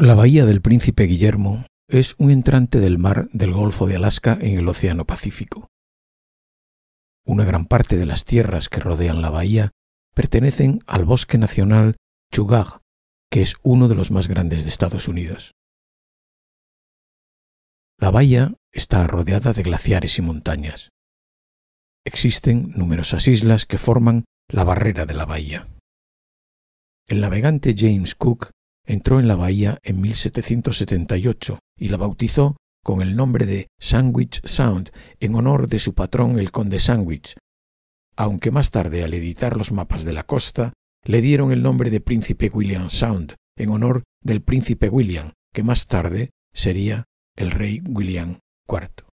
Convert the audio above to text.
La bahía del Príncipe Guillermo es un entrante del mar del Golfo de Alaska en el Océano Pacífico. Una gran parte de las tierras que rodean la bahía pertenecen al Bosque Nacional Chugach, que es uno de los más grandes de Estados Unidos. La bahía está rodeada de glaciares y montañas. Existen numerosas islas que forman la barrera de la bahía. El navegante James Cook entró en la bahía en 1778 y la bautizó con el nombre de Sandwich Sound en honor de su patrón el conde Sandwich, aunque más tarde al editar los mapas de la costa le dieron el nombre de Príncipe William Sound en honor del príncipe William, que más tarde sería el rey William IV.